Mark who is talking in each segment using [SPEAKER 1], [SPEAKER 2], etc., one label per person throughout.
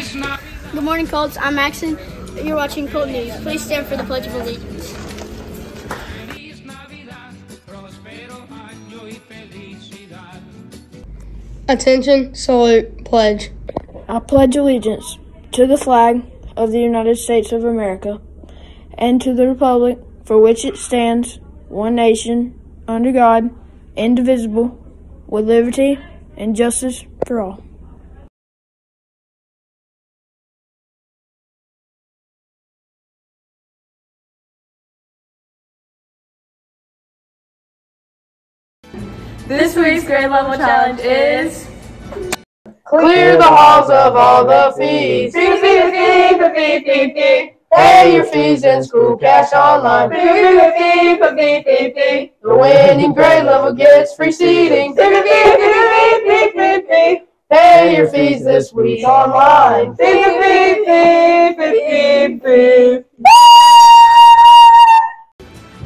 [SPEAKER 1] Colts.
[SPEAKER 2] Good morning, Colts. I'm Maxon. You're watching Colt News. Please stand for the Pledge of Allegiance.
[SPEAKER 3] Attention, salute, pledge.
[SPEAKER 4] I pledge allegiance to the flag of the United States of America and to the republic for which it stands, one nation, under God, indivisible, with liberty and justice for all.
[SPEAKER 5] This week's grade level challenge is
[SPEAKER 1] Clear the halls of all the fees.
[SPEAKER 5] fee, fee, fee, fee, fee, fee, fee.
[SPEAKER 1] Pay your fees in school cash online.
[SPEAKER 5] Fee, fee, fee, fee, fee, fee, fee.
[SPEAKER 1] The winning grade level gets free seating.
[SPEAKER 5] Fee, fee, fee, fee, fee, fee, fee.
[SPEAKER 1] Pay your fees this week online.
[SPEAKER 5] Fee, fee, fee, fee, fee, fee.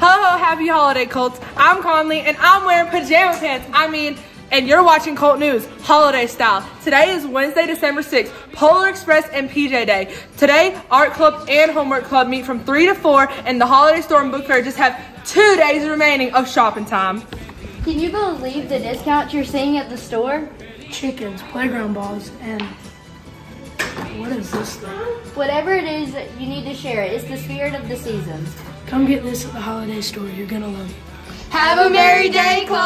[SPEAKER 5] Ho ho, happy holiday, Colts. I'm Conley, and I'm wearing pajama pants. I mean, and you're watching Colt News, holiday style. Today is Wednesday, December 6th, Polar Express and PJ Day. Today, Art Club and Homework Club meet from 3 to 4, and the Holiday Store and Book Fair just have two days remaining of shopping time.
[SPEAKER 2] Can you believe the discounts you're seeing at the store?
[SPEAKER 3] Chickens, playground balls, and what is this thing?
[SPEAKER 2] Whatever it is, that you need to share it. It's the spirit of the season.
[SPEAKER 3] Come get this at the holiday store. You're gonna love it.
[SPEAKER 5] Have a merry day, Colt!